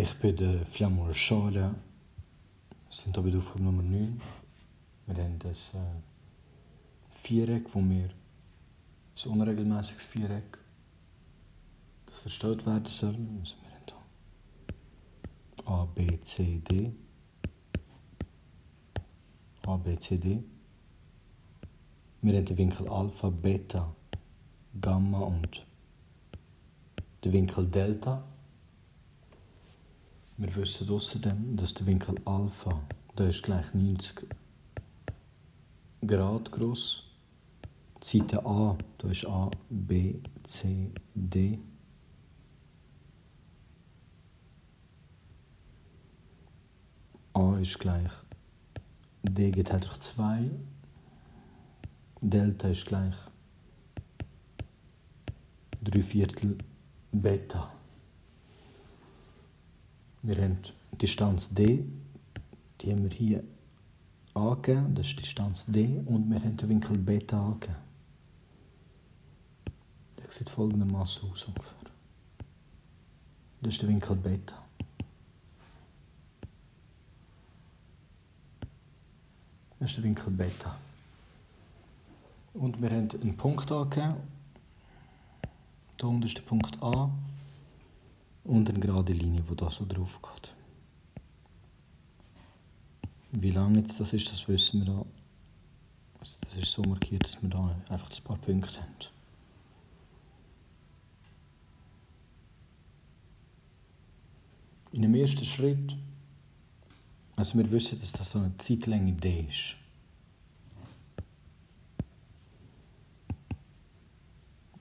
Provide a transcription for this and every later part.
Ich bin der Flamur Schale. Wir sind hier bei der Aufgabe Nummer 9. Wir haben das äh, Viereck, wo wir das unregelmäßiges Viereck, das erstellt werden soll. Also wir haben hier A, B, C, D. A, B, C, D. Wir haben den Winkel Alpha, Beta, Gamma und den Winkel Delta. Wir wissen außerdem, dass der Winkel Alpha der ist gleich 90 Grad groß. Die Seite A, da ist A, B, C, D. A ist gleich D geht halt durch 2. Delta ist gleich 3 Viertel Beta. Wir haben die Distanz D, die haben wir hier angegeben, das ist die Distanz D, und wir haben den Winkel Beta angegeben. Der sieht folgendermaßen aus ungefähr. Das ist der Winkel Beta. Das ist der Winkel Beta. Und wir haben einen Punkt angegeben. Hier unten ist der Punkt A und eine gerade Linie, die da so drauf geht. Wie lang jetzt das ist, das wissen wir da. Also das ist so markiert, dass wir da einfach ein paar Punkte haben. In dem ersten Schritt, also wir wissen, dass das so eine Zeitlänge D ist.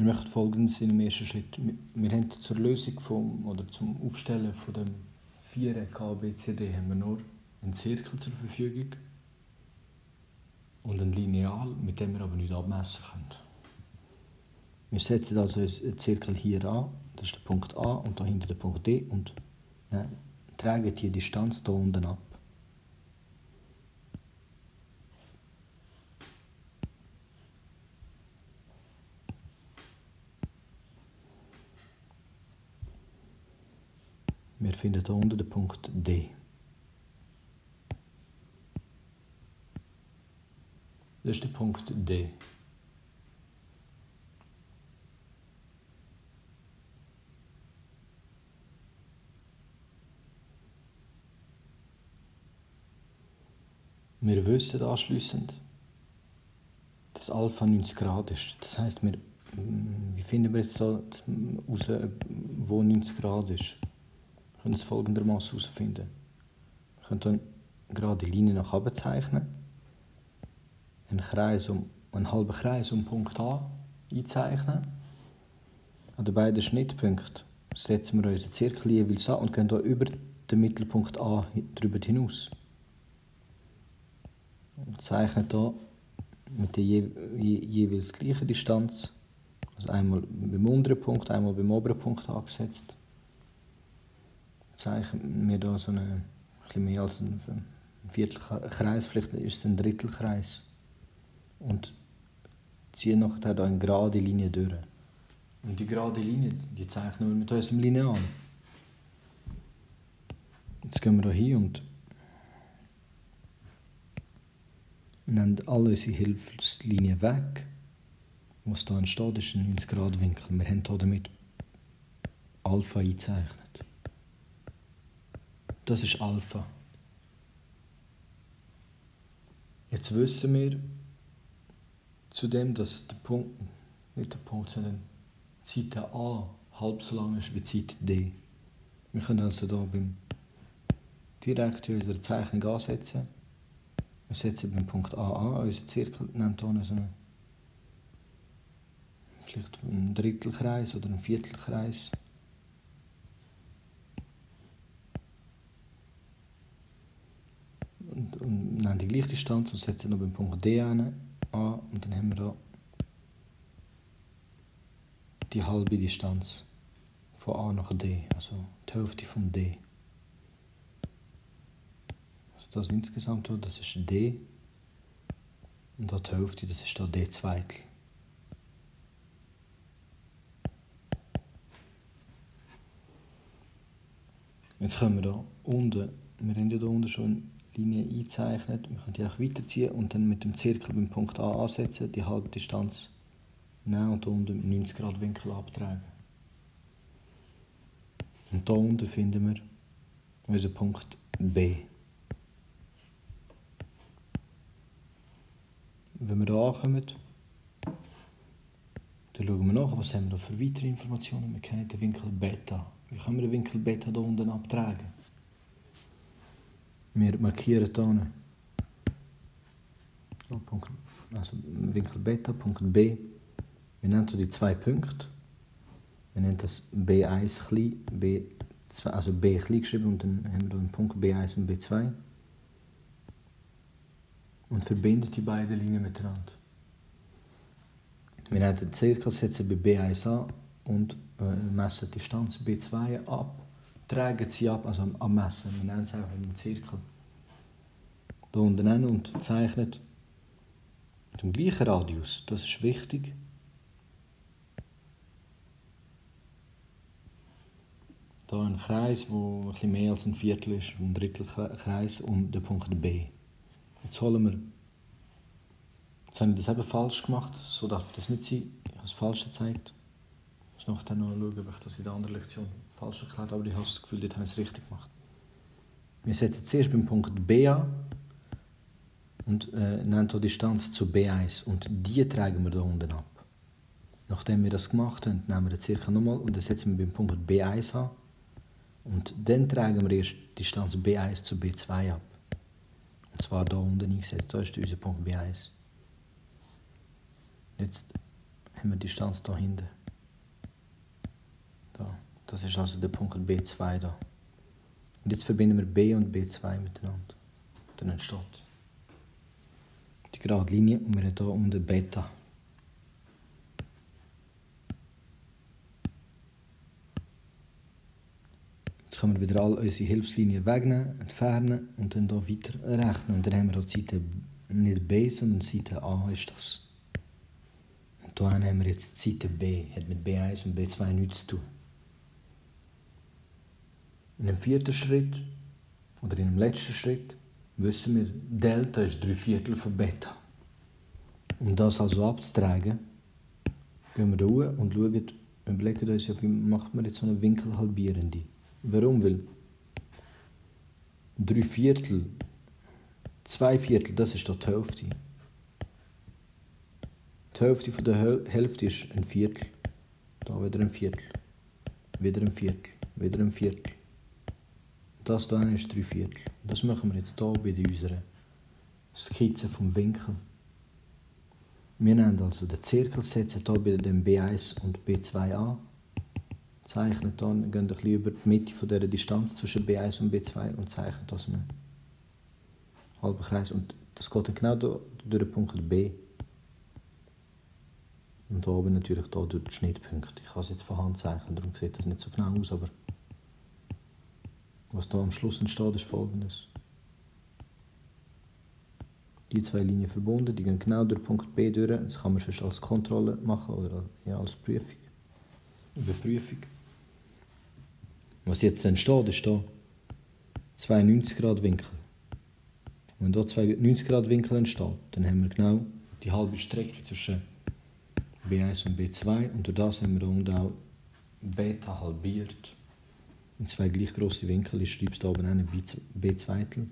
Wir machen folgendes in dem ersten Schritt. Wir haben zur Lösung vom, oder zum Aufstellen von dem Viereck A, B, C, D haben wir nur einen Zirkel zur Verfügung und ein Lineal, mit dem wir aber nicht abmessen können. Wir setzen also einen Zirkel hier an, das ist der Punkt A und da hinten der Punkt D und ne, tragen die Distanz hier unten ab. Wir finden hier unten den Punkt D. Das ist der Punkt D. Wir wissen anschließend, dass Alpha 90 Grad ist. Das heißt, wir, wie finden wir jetzt da raus, wo 90 Grad ist? Können es folgendermaßen herausfinden. Wir können dann gerade die Linie nach oben zeichnen, einen, Kreis um, einen halben Kreis um Punkt A einzeichnen. An den beiden Schnittpunkten setzen wir unseren Zirkel jeweils an und gehen hier über den Mittelpunkt A drüber hinaus. Wir zeichnen hier mit der je, je, jeweils gleichen Distanz, also einmal beim unteren Punkt, einmal beim oberen Punkt angesetzt zeichnen wir da so eine, ein bisschen mehr als ein Viertelkreis, vielleicht ist es ein Drittelkreis. Und ziehen nachher da eine gerade Linie durch. Und die gerade Linie, die zeichnen wir mit unserem Lineal. Jetzt gehen wir da hin und nehmen alle unsere Hilfslinien weg. Was da entsteht, ist ein 90 Grad Winkel. Wir haben hier damit Alpha eingezeichnet. Das ist Alpha. Jetzt wissen wir zudem, dass der Punkt, nicht der Punkt, sondern Seite A halb so lang ist wie Seite D. Wir können also hier beim direkt in unserer Zeichnung ansetzen. Wir setzen beim Punkt A an, unser Zirkel nennt hier so einen, vielleicht einen Drittelkreis oder einen Viertelkreis. Nehmen die gleiche Distanz und setzen noch beim Punkt D an, und dann haben wir da die halbe Distanz von A nach D, also die Hälfte von D. Also das insgesamt, das ist D und die Hälfte, das ist da D Zweitel. Jetzt können wir da unten, wir haben ja da unten schon Linie eingezeichnet, wir können die auch weiterziehen und dann mit dem Zirkel beim Punkt A ansetzen, die halbe Distanz nehmen und hier unten mit 90 Grad Winkel abtragen. Und hier unten finden wir unseren Punkt B. Wenn wir hier ankommen, dann schauen wir nach, was haben wir da für weitere Informationen. Wir kennen den Winkel Beta. Wie können wir den Winkel Beta hier unten abtragen? Wir markieren hier also Winkel Beta, Punkt B. Wir nennen die zwei Punkte. Wir nennen das B1 klein, B2, also B klein geschrieben und dann haben wir hier einen Punkt B1 und B2 und verbindet die beiden Linien miteinander. Wir nehmen den Zirkel, setzen bei B1 an und äh, messen die Distanz B2 ab, tragen sie ab, also am Messen, wir nennen es einfach einen Zirkel. Hier unten und zeichnen mit dem gleichen Radius, das ist wichtig. Hier ein Kreis, der bisschen mehr als ein Viertel ist, ein Drittel Kreis um den Punkt B. Jetzt holen wir. Jetzt habe ich das eben falsch gemacht, so darf das nicht sein. Ich habe es falsch gezeigt. Ich muss nachher noch schauen, ob ich das in der anderen Lektion falsch erklärt aber ich habe das Gefühl, dort habe ich es richtig gemacht. Wir setzen zuerst beim Punkt B an und äh, nehmen die Distanz zu B1 und die tragen wir da unten ab. Nachdem wir das gemacht haben, nehmen wir den Zirkel nochmal und dann setzen wir beim Punkt B1 an und dann tragen wir erst die Distanz B1 zu B2 ab. Und zwar hier unten eingesetzt. Da ist unser Punkt B1. Jetzt haben wir die Distanz hier hinten. Da. Das ist also der Punkt B2 da. Und jetzt verbinden wir B und B2 miteinander. Dann entsteht die gerade Linie und wir haben hier unten Beta. können wir wieder all unsere Hilfslinien wegnehmen, entfernen und dann hier weiter rechnen. Und dann haben wir die Seite nicht B, sondern Seite A ist das. Und hier haben wir jetzt die Seite B, hat mit B1 und B2 nichts zu tun. In dem vierten Schritt oder in dem letzten Schritt wissen wir, Delta ist drei Viertel von Beta. Um das also abzutragen, gehen wir hoch und schauen, überlegen uns, wie macht man jetzt so eine Winkelhalbierende. Warum? Weil drei Viertel, zwei Viertel, das ist doch die Hälfte. Die Hälfte von der Hälfte ist ein Viertel. Da wieder ein Viertel. Wieder ein Viertel. Wieder ein Viertel. Das da ist drei Viertel. Das machen wir jetzt hier bei unserer Skizze vom Winkel. Wir nehmen also den Zirkel, setzen hier bei dem B1 und B2 an zeichnet dann, gehen ein bisschen über die Mitte von der Distanz zwischen B1 und B2 und zeichnen das einen halben Kreis. Und das geht dann genau durch, den Punkt B. Und da oben natürlich da durch den Schnittpunkt. Ich kann es jetzt von Hand zeichnen, darum sieht das nicht so genau aus, aber was da am Schluss entsteht, ist folgendes. Die zwei Linien verbunden, die gehen genau durch Punkt B durch. Das kann man schon als Kontrolle machen oder ja, als Prüfung. Überprüfung. Was jetzt entsteht, ist hier 92 Grad Winkel. Wenn hier 92 Grad Winkel entsteht, dann haben wir genau die halbe Strecke zwischen B1 und B2 und durch das haben wir unten auch Beta halbiert. In zwei gleich grosse Winkel, ich schreibe es hier oben an, B Zweitel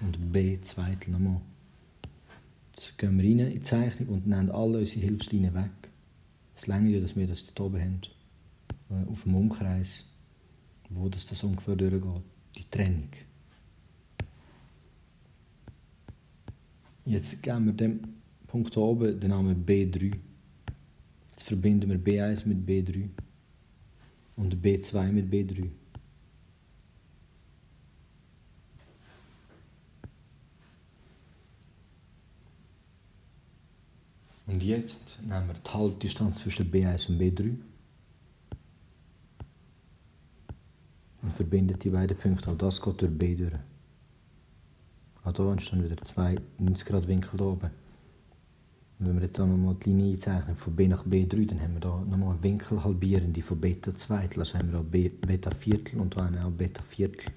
und B Zweitel nochmal. Jetzt gehen wir rein in die Zeichnung und nehmen alle unsere Hilfslinien weg. Es reicht ja, dass wir das hier oben haben, äh, auf dem Umkreis wo das, das ungefähr durchgeht. Die Trennung. Jetzt geben wir dem Punkt hier oben den Namen B3. Jetzt verbinden wir B1 mit B3 und B2 mit B3. Und jetzt nehmen wir die Halbdistanz zwischen B1 und B3 und verbindet die beiden Punkte. Auch das geht durch B durch. Auch hier entstehen wieder zwei 90 Grad Winkel hier oben. Und wenn wir jetzt nochmal die Linie einzeichnen von B nach B3, dann haben wir da nochmal einen Winkel halbierende von Beta Zweitel. Also haben wir da B, Beta Viertel und da auch Beta Viertel.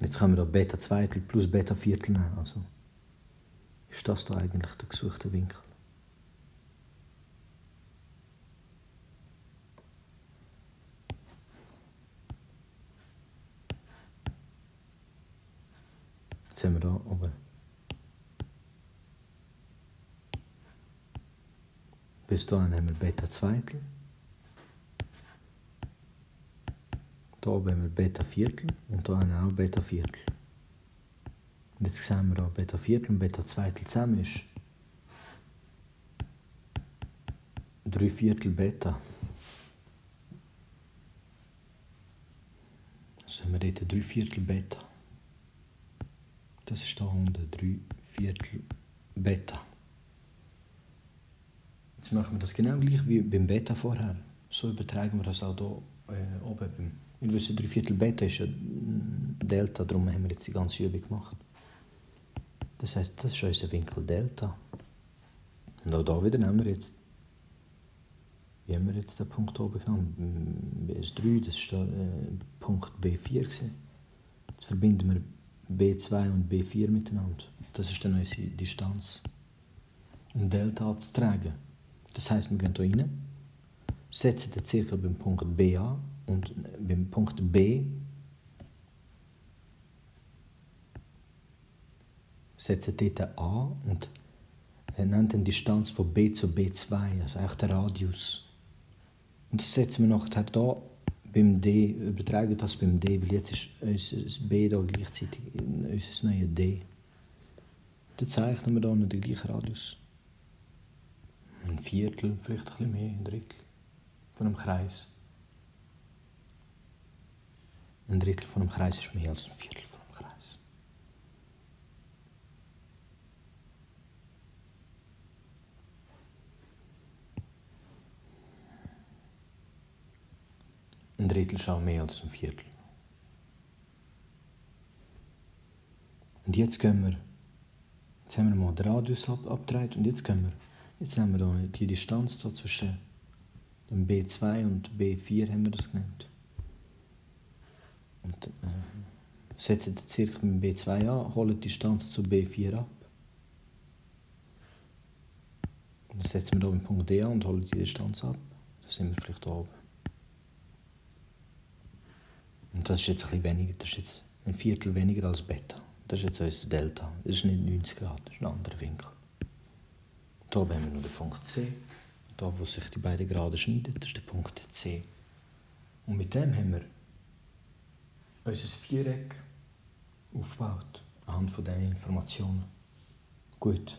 Jetzt können wir da Beta Zweitel plus Beta Viertel nehmen. Also ist das da eigentlich der gesuchte Winkel? Jetzt haben wir da oben bis dahin haben wir Beta Zweitel. Da oben haben wir Beta Viertel und wir auch Beta Viertel. Und jetzt sehen wir da Beta Viertel und Beta Zweitel zusammen ist 3 Viertel Beta. Also haben wir dort 3 Viertel Beta. Das ist da unten 3 Viertel Beta. Jetzt machen wir das genau gleich wie beim Beta vorher. So übertragen wir das auch hier äh, oben. Wir wissen, 3 Viertel Beta ist ja Delta, darum haben wir jetzt die ganze Übung gemacht. Das heißt, das ist unser Winkel Delta. Und auch da wieder nehmen wir jetzt, wie haben wir jetzt den Punkt oben genommen? BS3, das war äh, Punkt B4. Gewesen. Jetzt verbinden wir B2 und B4 miteinander. Das ist dann unsere Distanz, um Delta abzutragen. Das heißt, wir gehen hier rein, setzen den Zirkel beim Punkt B an und beim Punkt B setzen dort an und nennen die Distanz von B zu B2, also echt der Radius. Und das setzen wir nachher hier beim D, übertragen das beim D, weil jetzt ist unser B da gleichzeitig unser neues D. Dann zeichnen wir hier den gleichen Radius. Ein Viertel, vielleicht ein bisschen mehr, ein Drittel von einem Kreis. Ein Drittel von einem Kreis ist mehr als ein Viertel von einem Kreis. Ein Drittel auch mehr als ein Viertel. Und jetzt gehen wir, jetzt haben wir mal den Radius ab, abgedreht und jetzt gehen wir Jetzt haben wir hier die Distanz da zwischen dem B2 und B4 haben wir das genannt. Und äh, setzen den Zirkel mit B2 an, holen die Distanz zu B4 ab. dann setzen wir hier den Punkt D an und holen die Distanz ab. Da sind wir vielleicht hier oben. Und das ist jetzt ein bisschen weniger, das ist jetzt ein Viertel weniger als Beta. Das ist jetzt unser Delta. Das ist nicht 90 Grad, das ist ein anderer Winkel. Hier haben wir noch den Punkt C. Da, wo sich die beiden Gerade schneiden, das ist der Punkt C. Und mit dem haben wir unser Viereck aufgebaut, anhand von diesen Informationen. Gut.